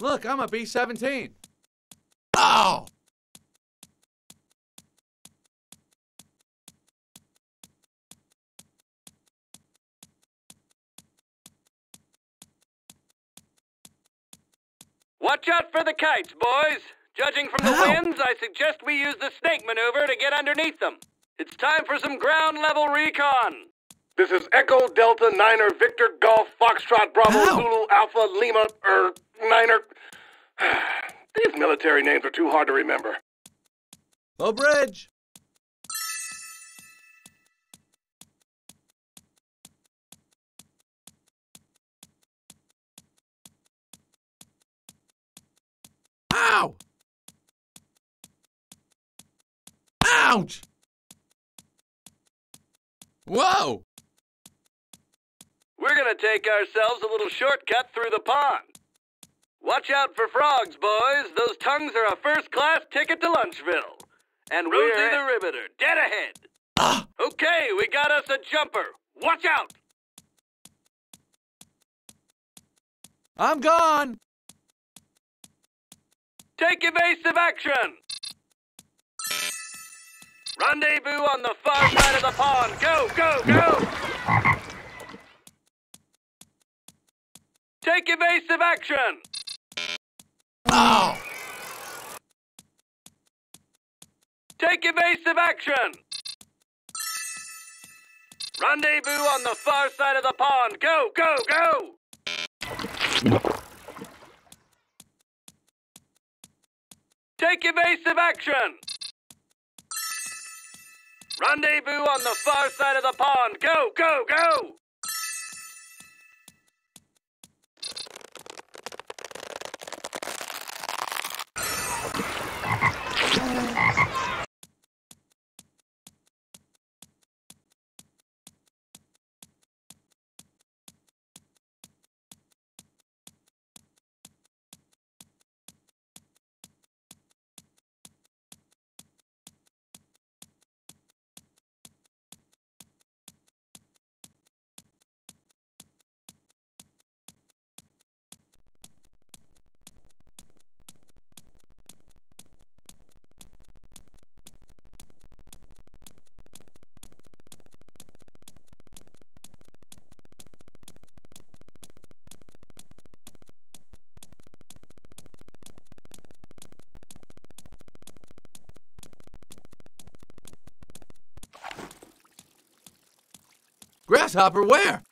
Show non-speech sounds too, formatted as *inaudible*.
Look, I'm a B 17. Oh! Watch out for the kites, boys. Judging from the Ow. winds, I suggest we use the snake maneuver to get underneath them. It's time for some ground level recon. This is Echo Delta Niner Victor Golf Foxtrot Bravo Ow. Zulu Alpha Lima er Niner. *sighs* These military names are too hard to remember. Low bridge. Ow! Ouch! Whoa! We're gonna take ourselves a little shortcut through the pond. Watch out for frogs, boys. Those tongues are a first class ticket to Lunchville. And Rosie We're- the Riveter, dead ahead. Ah! Okay, we got us a jumper. Watch out! I'm gone! Take evasive action! Rendezvous on the far side of the pond. Go, go, go! Take evasive action! Take evasive action! Rendezvous on the far side of the pond. Go, go, go! Take evasive action! Rendezvous on the far side of the pond. Go, go, go! Grasshopper, where?